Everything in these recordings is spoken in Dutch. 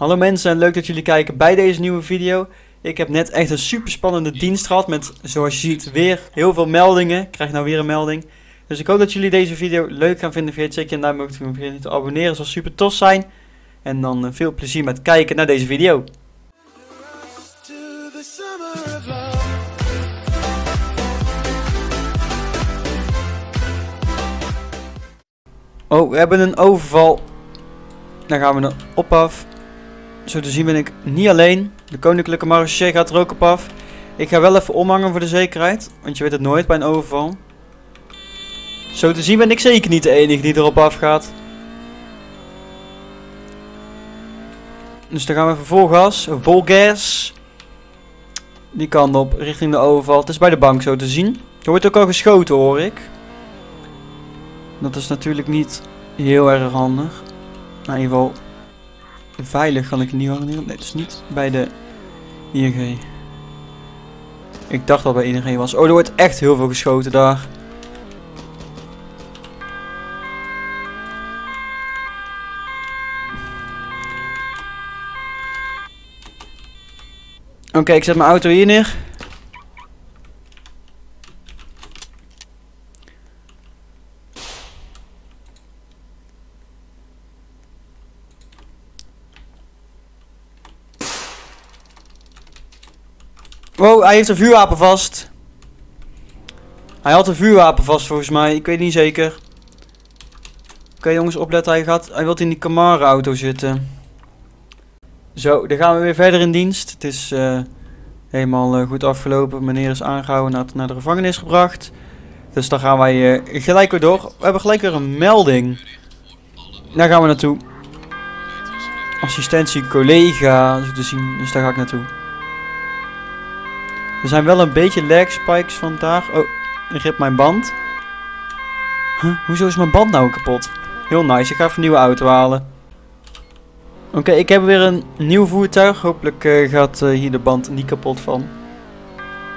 Hallo mensen en leuk dat jullie kijken bij deze nieuwe video. Ik heb net echt een super spannende dienst gehad met, zoals je ziet, weer heel veel meldingen. Ik krijg nou weer een melding. Dus ik hoop dat jullie deze video leuk gaan vinden. Vergeet zeker een duim omhoog te niet te abonneren, zal super tof zijn. En dan eh, veel plezier met kijken naar deze video. Oh, we hebben een overval. Daar gaan we dan op af. Zo te zien ben ik niet alleen. De koninklijke marechaussee gaat er ook op af. Ik ga wel even omhangen voor de zekerheid. Want je weet het nooit bij een overval. Zo te zien ben ik zeker niet de enige die erop afgaat. Dus dan gaan we even vol gas. Vol gas. Die kant op, richting de overval. Het is bij de bank zo te zien. Er wordt ook al geschoten hoor ik. Dat is natuurlijk niet heel erg handig. Nou, in ieder geval veilig kan ik niet garanderen. Nee, is niet bij de ING. Ik dacht dat bij ING was. Oh, er wordt echt heel veel geschoten daar. Oké, ik zet mijn auto hier neer. Wow, hij heeft een vuurwapen vast. Hij had een vuurwapen vast volgens mij. Ik weet niet zeker. Oké jongens, opletten. Hij, gaat, hij wil in die Camaro auto zitten. Zo, dan gaan we weer verder in dienst. Het is eh, helemaal eh, goed afgelopen. Meneer is aangehouden naar, naar de gevangenis gebracht. Dus dan gaan wij eh, gelijk weer door. We hebben gelijk weer een melding. Daar gaan we naartoe. Assistentie collega, zo te zien. Dus daar ga ik naartoe. Er zijn wel een beetje lag spikes vandaag. Oh, ik heb mijn band. Huh, hoezo is mijn band nou kapot? Heel nice, ik ga even een nieuwe auto halen. Oké, ik heb weer een nieuw voertuig. Hopelijk eh, gaat eh, hier de band niet kapot van.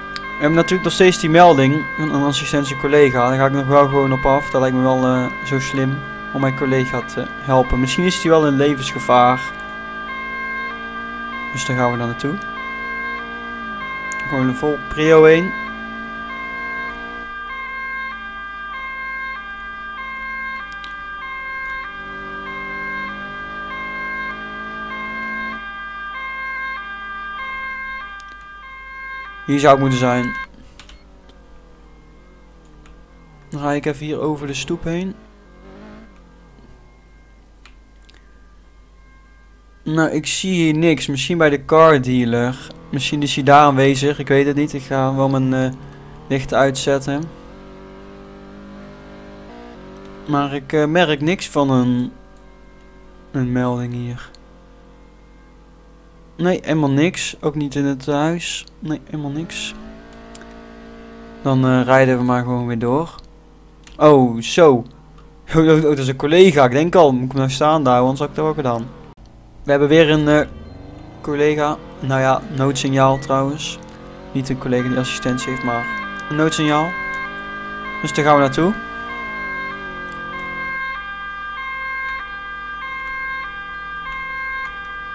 We hebben natuurlijk nog steeds die melding. Een, assistentie collega. Daar ga ik nog wel gewoon op af. Dat lijkt me wel eh, zo slim om mijn collega te helpen. Misschien is hij wel in levensgevaar. Dus daar gaan we dan naartoe. Gewoon prio 1. Hier zou ik moeten zijn. Dan ga ik even hier over de stoep heen. Nou, ik zie hier niks. Misschien bij de car dealer. Misschien is hij daar aanwezig. Ik weet het niet. Ik ga wel mijn eh, licht uitzetten. Maar ik eh, merk niks van een, een melding hier. Nee, helemaal niks. Ook niet in het huis. Nee, helemaal niks. Dan eh, rijden we maar gewoon weer door. Oh, zo. Oh, oh, dat is een collega. Ik denk al, moet ik nou staan daar, anders had ik dat ook gedaan. We hebben weer een collega. Nou ja, noodsignaal trouwens. Niet een collega die assistentie heeft, maar een noodsignaal. Dus daar gaan we naartoe.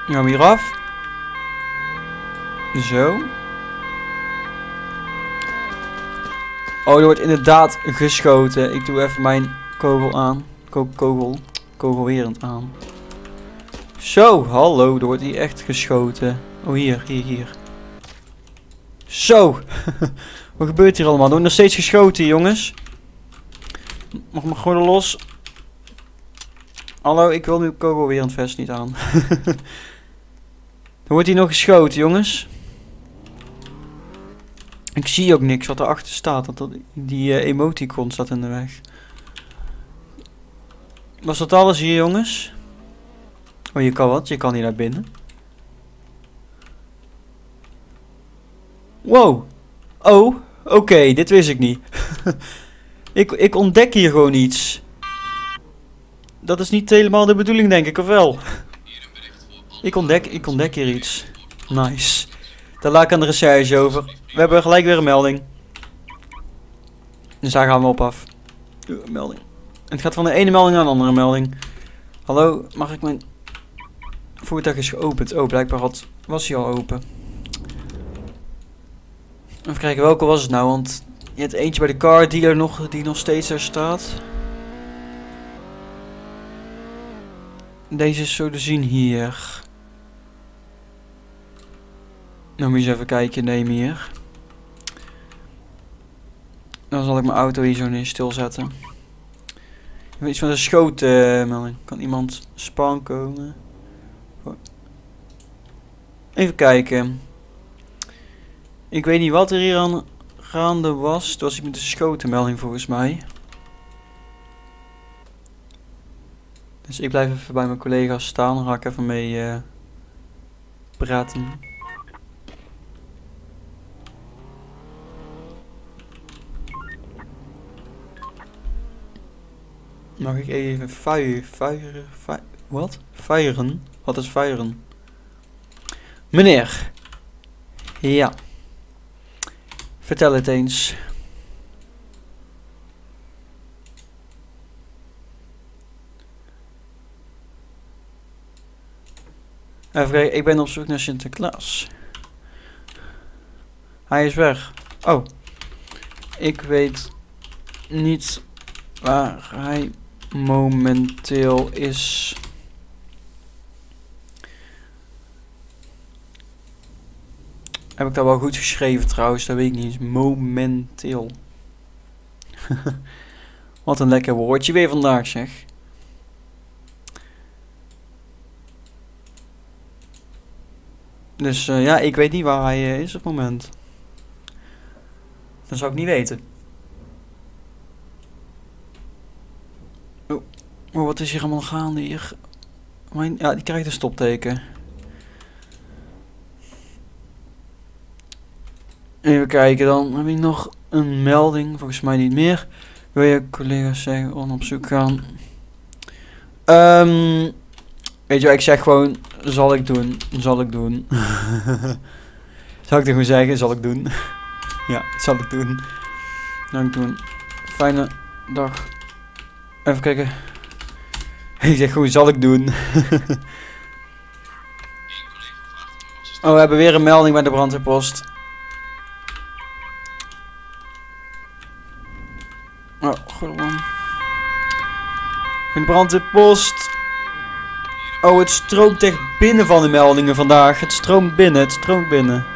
Dan gaan we hier af. Zo. Oh, er wordt inderdaad geschoten. Ik doe even mijn kogel aan. Ko kogel. Kogelwerend aan. Zo, hallo. Er wordt hier echt geschoten. Oh, hier, hier, hier. Zo. Wat gebeurt hier allemaal? Er wordt nog steeds geschoten, jongens. Mag me gewoon los. Hallo, ik wil nu kogelwerend vest niet aan. er wordt hier nog geschoten, jongens. Ik zie ook niks wat erachter staat. Dat, die eh, emoticon staat in de weg. Was dat alles hier, jongens? Oh, je kan wat. Je kan hier naar binnen. Wow. Oh, oké. dit wist ik niet. ik, ik ontdek hier gewoon iets. Dat is niet helemaal de bedoeling, denk ik, of wel? ik, ontdek, ik ontdek hier iets. Nice. Daar laat ik aan de recherche over. We hebben gelijk weer een melding. Dus daar gaan we op af. Uh, melding. Het gaat van de ene melding naar de andere melding. Hallo, mag ik mijn voertuig is geopend. Oh, blijkbaar had, was hij al open. Even kijken, welke was het nou? Want je hebt eentje bij de car dealer nog, die nog steeds daar staat. Deze is zo te zien hier. Dan moet je eens even kijken, neem hier. Dan zal ik mijn auto hier zo neer stilzetten. Ik weet iets van de schoot, eh, melding. Kan iemand span komen? Even kijken. Ik weet niet wat er hier aan gaande was. Het was iets met de schotenmelding volgens mij. Dus ik blijf even bij mijn collega's staan. Dan ga ik even mee eh, praten. Mag ik even vuieren? Vuieren? Vu wat? Vuieren? Wat is vuieren? Meneer. Ja. Vertel het eens. Kijken, ik ben op zoek naar Sinterklaas. Hij is weg. Oh. Ik weet niet waar hij momenteel is. Heb ik dat wel goed geschreven trouwens? Dat weet ik niet eens. Momenteel. Wat een lekker woordje weer vandaag zeg. Dus eh, ja, ik weet niet waar hij eh, is op het moment. Dat zou ik niet weten. Oh, oh wat is hier allemaal gaande hier? Mijn, ja, die krijgt een stopteken. Even kijken, dan heb ik nog een melding. Volgens mij niet meer. Wil je collega's zeggen om op zoek gaan? Ehm, weet je wat, ik zeg gewoon, zal ik doen, zal ik doen. zal ik er gewoon zeggen, zal ik doen. ja, zal ik doen. Zal ik doen. Fijne dag. Even kijken. Ik zeg gewoon, zal ik doen. oh, we hebben weer een melding bij de brandweerpost. Oh, goed man. In de brandweerpost. Oh, het stroomt echt binnen van de meldingen vandaag. Het stroomt binnen, het stroomt binnen.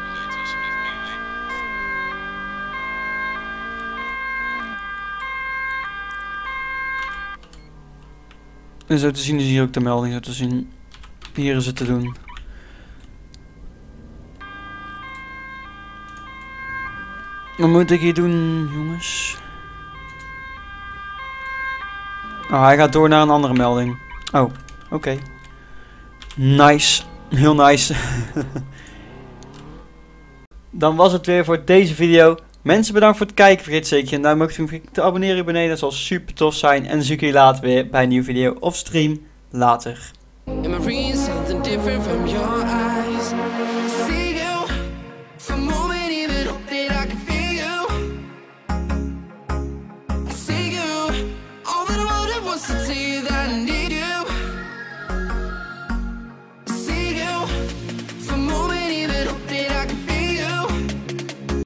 En zo te zien is hier ook de melding, zo te zien. Hier is het te doen. Wat moet ik hier doen, jongens? Oh, hij gaat door naar een andere melding. Oh, oké. Nice. Heel nice. Dan was het weer voor deze video. Mensen bedankt voor het kijken. Vergeet zeker een duim omhoog te abonneren beneden. Dat zal super tof zijn. En dan zie ik jullie later weer bij een nieuwe video of stream. Later.